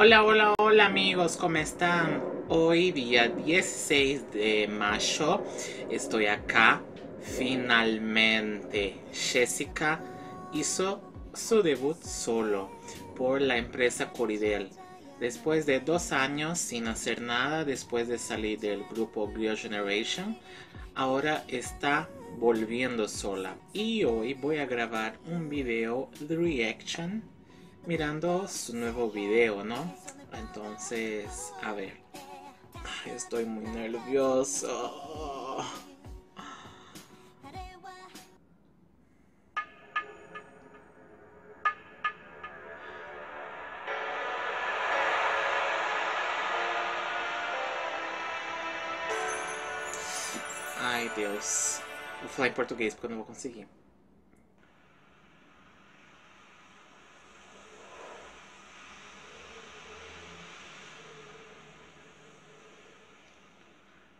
Hola, hola, hola amigos, ¿cómo están? Hoy día 16 de mayo estoy acá. Finalmente, Jessica hizo su debut solo por la empresa Coridel. Después de dos años sin hacer nada, después de salir del grupo Griot Generation, ahora está volviendo sola. Y hoy voy a grabar un video de reaction mirando su nuevo video, ¿no? Entonces, a ver. estoy muy nervioso. Ai, Deus. Vou falar em português porque eu não vou conseguir.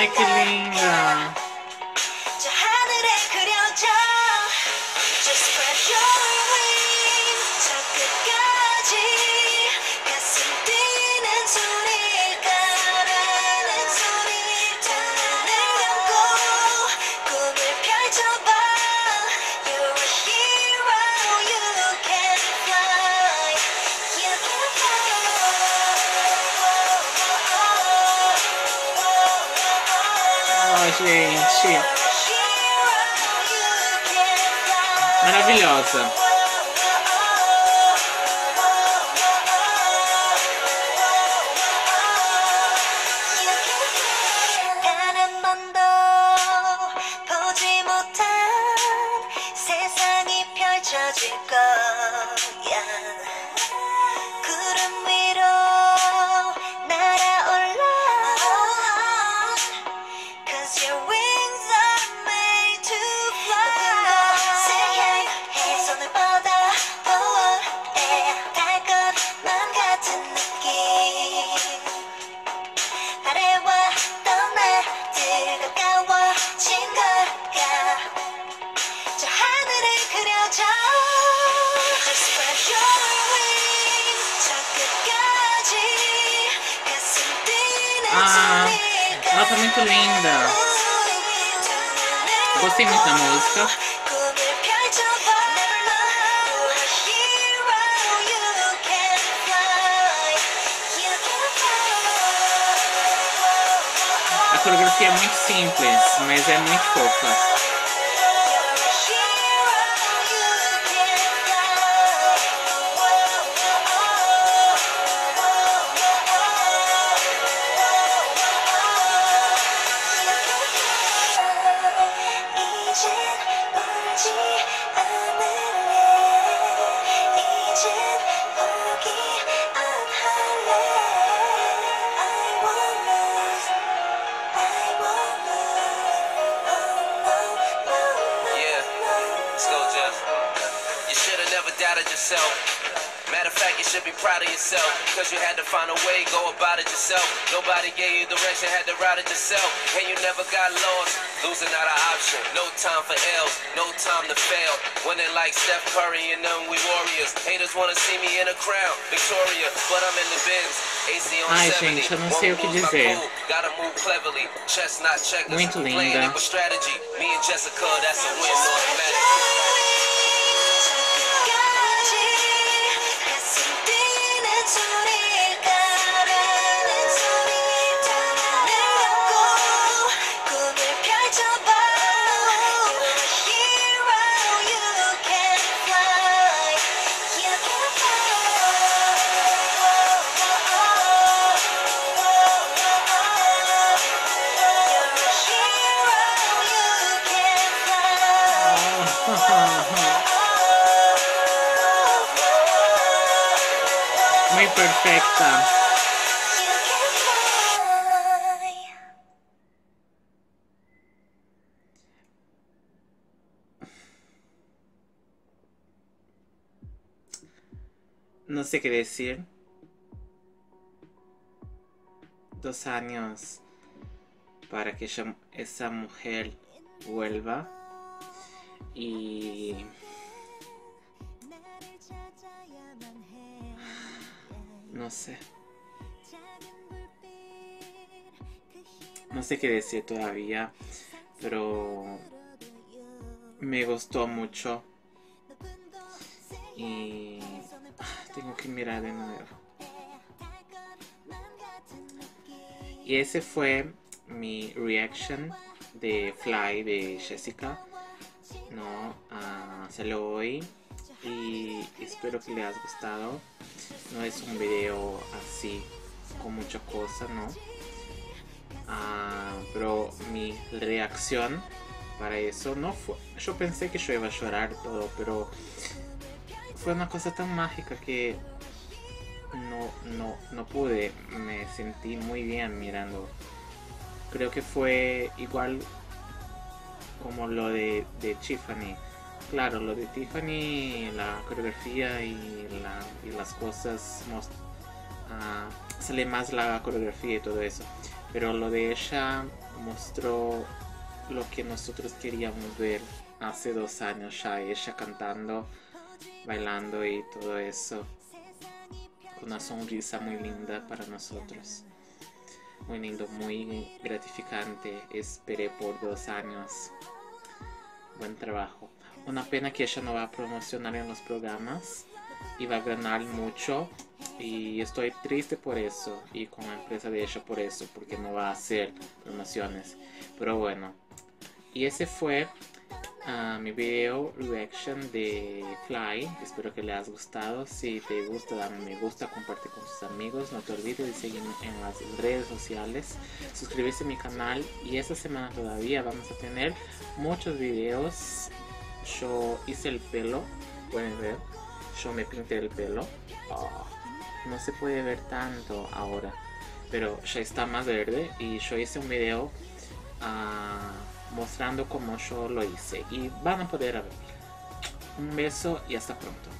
Michaelina. Gente. Maravilhosa. Ah, ela tá muito linda. Gostei muito da música. A coreografia é muito simples, mas é muito fofa. Yourself. Matter of fact, you should be proud of yourself. Cause you had to find a way, go about it yourself. Nobody gave you direction, had to route it yourself. And you never got lost. Losing not an option. No time for L's, no time to fail. Winning like Steph Curry and them, we warriors. Haters wanna see me in a crown, Victoria, but I'm in the bins. AC on Ai, 70. gente, eu não sei o que Won't lose my dizer. Gotta move cleverly. Chess not checkers. Muito Playing linda. strategy. Me and Jessica, that's a win automatic. Perfecta. No sé qué decir. Dos años para que esa mujer vuelva. Y no sé. No sé qué decir todavía, pero me gustó mucho. Y tengo que mirar de nuevo. Y ese fue mi reaction de Fly de Jessica. No, ah, salió hoy y espero que le haya gustado. No es un video así con mucha cosa, ¿no? Ah, pero mi reacción para eso no fue. Yo pensé que yo iba a llorar todo, pero fue una cosa tan mágica que no, no, no pude. Me sentí muy bien mirando. Creo que fue igual como lo de, de Tiffany. Claro, lo de Tiffany, la coreografía y, la- y las cosas, mos- ah, sale más la coreografía y todo eso. Pero lo de ella mostró lo que nosotros queríamos ver hace dos años ya, ella cantando, bailando y todo eso. Con una sonrisa muy linda para nosotros. Muy lindo, muy gratificante. Esperé por dos años. Buen trabajo. Una pena que ella no va a promocionar en los programas y va a ganar mucho. Y estoy triste por eso y con la empresa de ella por eso, porque no va a hacer promociones. Pero bueno, y ese fue ah, mi video reaction de Fly. Espero que le haya gustado. Si te gusta, dame me gusta, comparte con tus amigos. No te olvides de seguirme en las redes sociales, suscribirse a mi canal. Y esta semana todavía vamos a tener muchos videos. Yo hice el pelo, pueden ver. Yo me pinté el pelo. Ah, no se puede ver tanto ahora, pero ya está más verde. Y yo hice un video ah, mostrando cómo yo lo hice. Y van a poder ver. Un beso y hasta pronto.